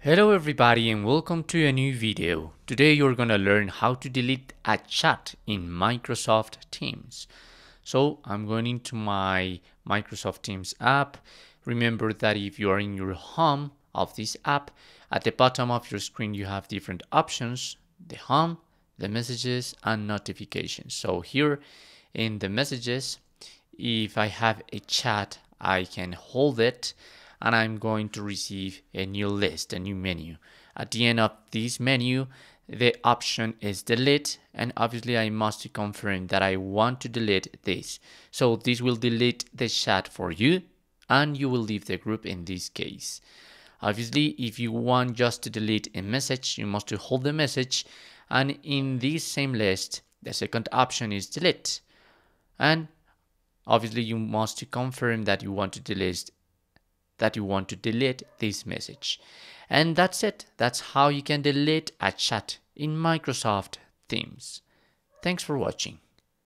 Hello everybody and welcome to a new video. Today you're gonna learn how to delete a chat in Microsoft Teams. So I'm going into my Microsoft Teams app. Remember that if you are in your home of this app, at the bottom of your screen you have different options, the home, the messages and notifications. So here in the messages, if I have a chat, I can hold it and I'm going to receive a new list, a new menu. At the end of this menu, the option is delete and obviously I must confirm that I want to delete this. So this will delete the chat for you and you will leave the group in this case. Obviously, if you want just to delete a message, you must hold the message and in this same list, the second option is delete. And obviously you must confirm that you want to delete that you want to delete this message. And that's it. That's how you can delete a chat in Microsoft Teams. Thanks for watching.